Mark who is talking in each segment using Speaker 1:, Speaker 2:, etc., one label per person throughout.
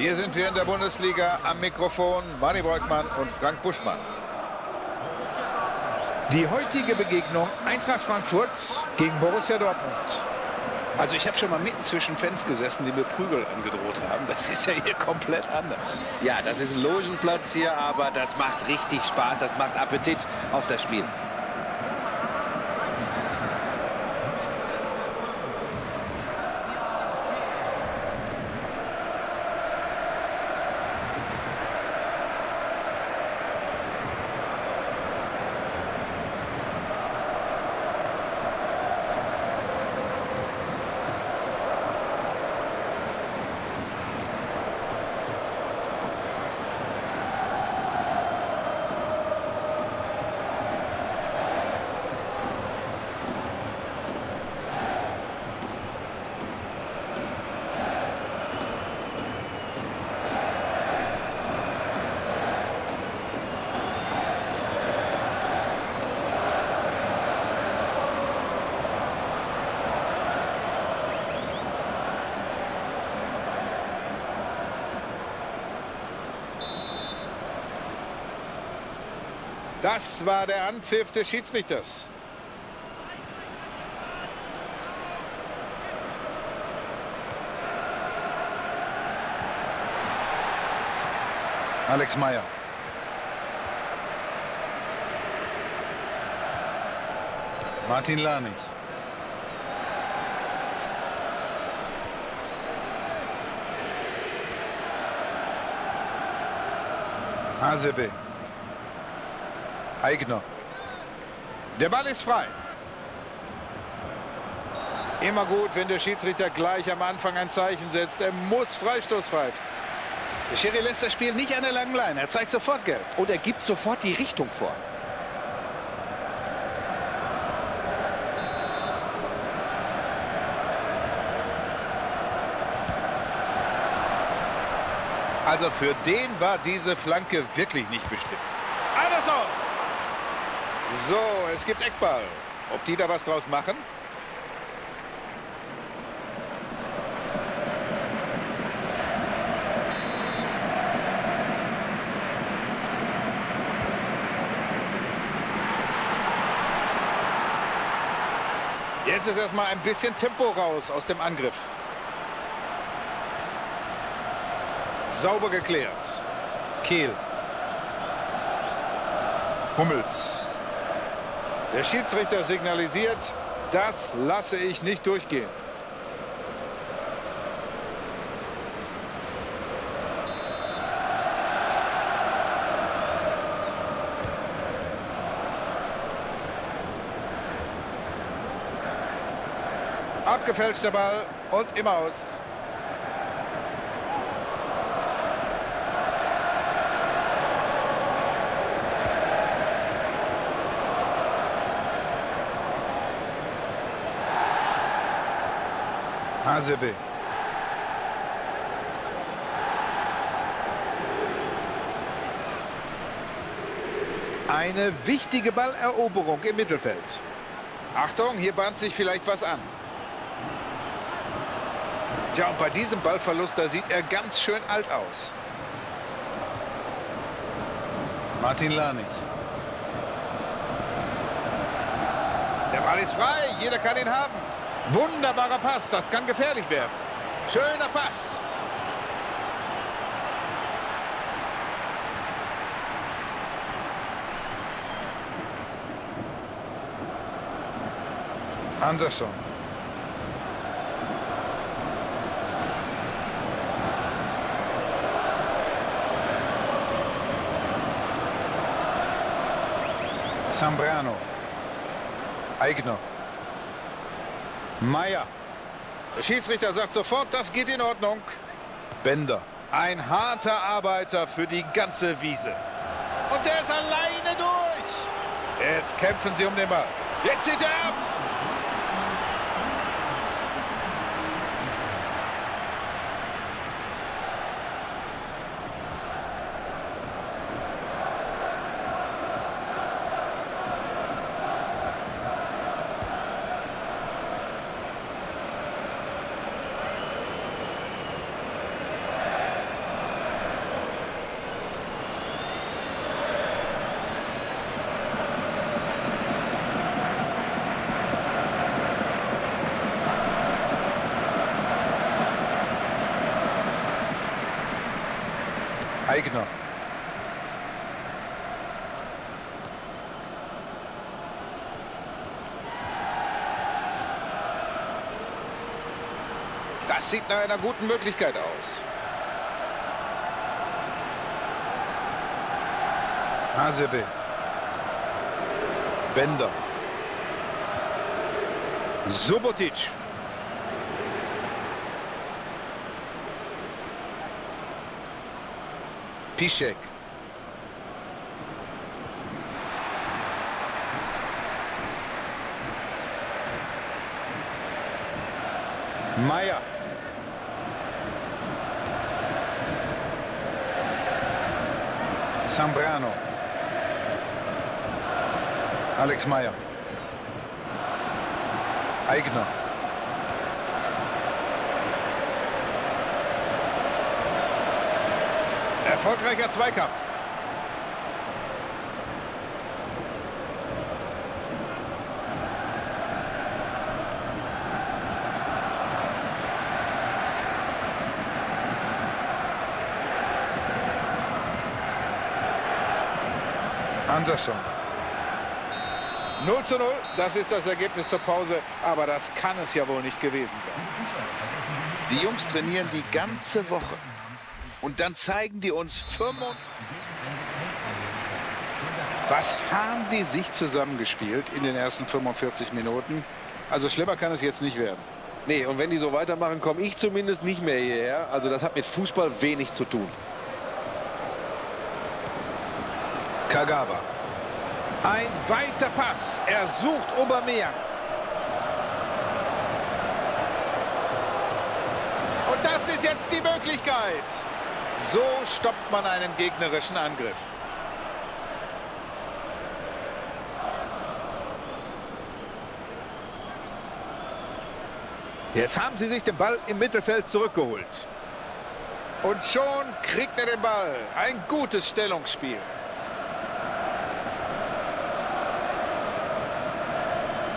Speaker 1: Hier sind wir in der Bundesliga am Mikrofon. Manni Breukmann und Frank Buschmann. Die heutige Begegnung Eintracht Frankfurt gegen Borussia Dortmund.
Speaker 2: Also ich habe schon mal mitten zwischen Fans gesessen, die mir Prügel angedroht haben. Das ist ja hier komplett anders.
Speaker 3: Ja, das ist ein Logenplatz hier, aber das macht richtig Spaß, das macht Appetit auf das Spiel.
Speaker 1: Das war der Anpfiff des Schiedsrichters. Alex Meyer. Martin Lanich. Hasebe. Eigner. Der Ball ist frei. Immer gut, wenn der Schiedsrichter gleich am Anfang ein Zeichen setzt. Er muss Freistoß pfeifen.
Speaker 2: Der Schiri lässt das Spiel nicht an der langen Leine. Er zeigt sofort Gelb.
Speaker 3: Und er gibt sofort die Richtung vor.
Speaker 1: Also für den war diese Flanke wirklich nicht bestimmt. Anderson! So, es gibt Eckball. Ob die da was draus machen? Jetzt ist erstmal ein bisschen Tempo raus aus dem Angriff. Sauber geklärt. Kehl. Hummels. Der Schiedsrichter signalisiert, das lasse ich nicht durchgehen. Abgefälschter Ball und im Aus. Hasebe. Eine wichtige Balleroberung im Mittelfeld. Achtung, hier bahnt sich vielleicht was an. Tja, und bei diesem Ballverlust, da sieht er ganz schön alt aus. Martin Lanich. Der Ball ist frei, jeder kann ihn haben. Wunderbarer Pass, das kann gefährlich werden. Schöner Pass. Anderson. Zambrano. Eigner. Meier. Der Schiedsrichter sagt sofort, das geht in Ordnung. Bender. Ein harter Arbeiter für die ganze Wiese. Und der ist alleine durch. Jetzt kämpfen sie um den Ball. Jetzt zieht er ab. Eigner. Das sieht nach einer guten Möglichkeit aus. Hasebe. Bender. Subotic. Piszek. Meier. Zambrano. Alex Meyer. Eigner. Erfolgreicher Zweikampf. Anderson. 0 zu 0, das ist das Ergebnis zur Pause, aber das kann es ja wohl nicht gewesen sein. Die Jungs trainieren die ganze Woche und dann zeigen die uns 5. Was haben die sich zusammengespielt in den ersten 45 Minuten? Also schlimmer kann es jetzt nicht werden.
Speaker 3: Nee, und wenn die so weitermachen, komme ich zumindest nicht mehr hierher. Also das hat mit Fußball wenig zu tun.
Speaker 1: Kagawa. Ein weiter Pass. Er sucht Obermeier. Und das ist jetzt die Möglichkeit. So stoppt man einen gegnerischen Angriff. Jetzt haben sie sich den Ball im Mittelfeld zurückgeholt. Und schon kriegt er den Ball. Ein gutes Stellungsspiel.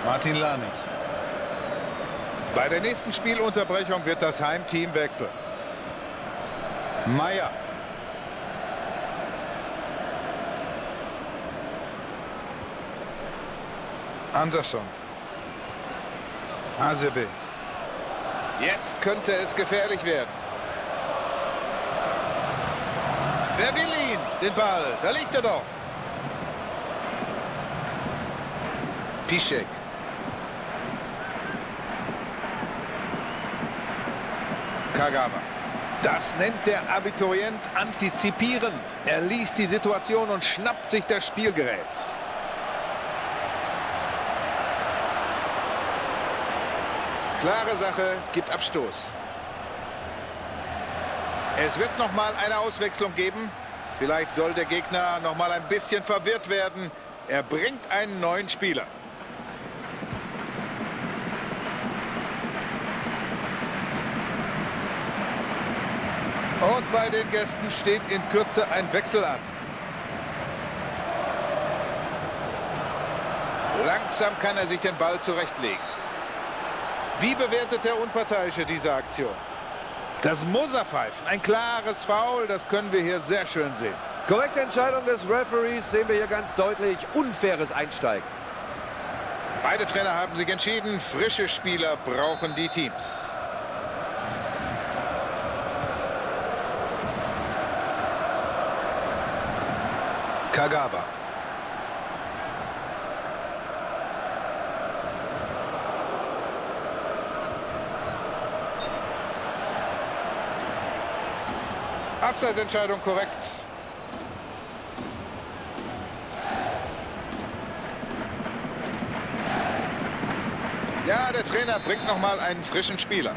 Speaker 1: Martin Lanig. Bei der nächsten Spielunterbrechung wird das Heimteam wechseln. Meier. Anderson. Hasebe. Jetzt könnte es gefährlich werden. Wer will ihn? Den Ball. Da liegt er doch. Piszek. Kagawa. Das nennt der Abiturient antizipieren. Er liest die Situation und schnappt sich das Spielgerät. Klare Sache, gibt Abstoß. Es wird noch mal eine Auswechslung geben. Vielleicht soll der Gegner noch mal ein bisschen verwirrt werden. Er bringt einen neuen Spieler. Und bei den Gästen steht in Kürze ein Wechsel an. Langsam kann er sich den Ball zurechtlegen. Wie bewertet der Unparteiische diese Aktion? Das muss er pfeifen. Ein klares Foul, das können wir hier sehr schön sehen.
Speaker 3: Korrekte Entscheidung des Referees sehen wir hier ganz deutlich. Unfaires Einsteigen.
Speaker 1: Beide Trainer haben sich entschieden. Frische Spieler brauchen die Teams. Kagawa. Abseitsentscheidung korrekt. Ja, der Trainer bringt noch mal einen frischen Spieler.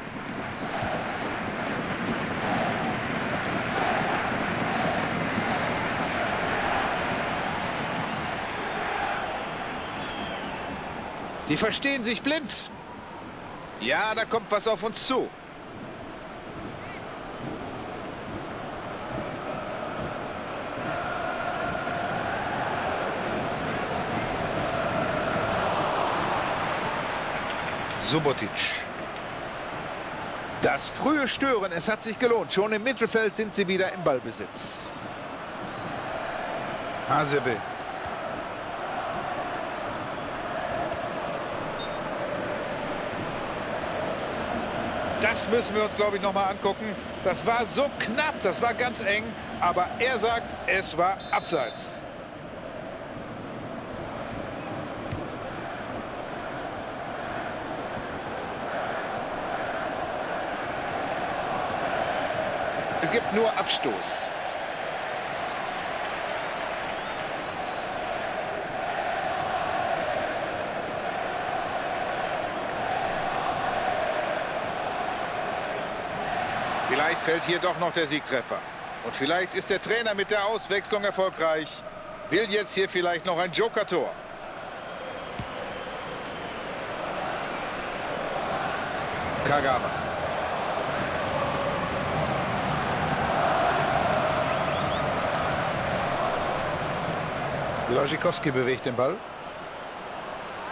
Speaker 1: Die verstehen sich blind. Ja, da kommt was auf uns zu. Subotic. Das frühe Stören, es hat sich gelohnt. Schon im Mittelfeld sind sie wieder im Ballbesitz. Hasebe. Das müssen wir uns, glaube ich, noch mal angucken. Das war so knapp, das war ganz eng. Aber er sagt, es war abseits. Es gibt nur Abstoß. Vielleicht fällt hier doch noch der Siegtreffer. Und vielleicht ist der Trainer mit der Auswechslung erfolgreich. Will jetzt hier vielleicht noch ein Joker-Tor. Kagawa. Lojikowski bewegt den Ball.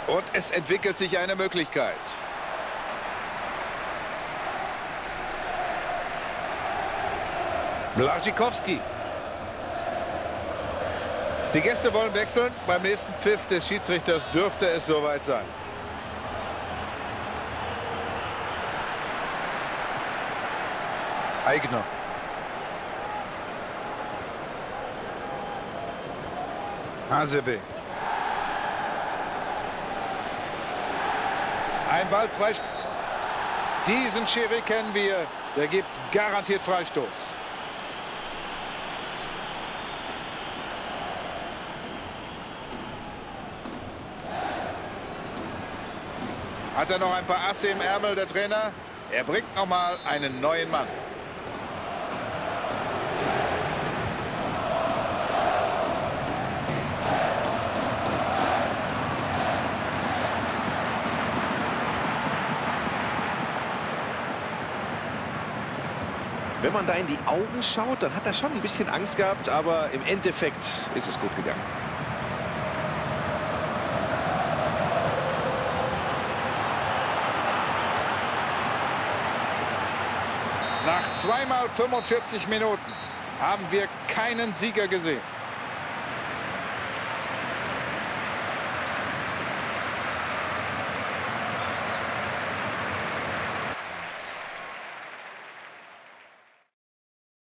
Speaker 1: Und es entwickelt sich eine Möglichkeit. Blaschikowski. Die Gäste wollen wechseln. Beim nächsten Pfiff des Schiedsrichters dürfte es soweit sein. Eigner. Hasebe. Ein Ball, zwei. Diesen Schiri kennen wir. Der gibt garantiert Freistoß. Hat er noch ein paar Asse im Ärmel, der Trainer? Er bringt noch mal einen neuen Mann.
Speaker 3: Wenn man da in die Augen schaut, dann hat er schon ein bisschen Angst gehabt, aber im Endeffekt ist es gut gegangen.
Speaker 1: Nach zweimal 45 Minuten haben wir keinen Sieger gesehen.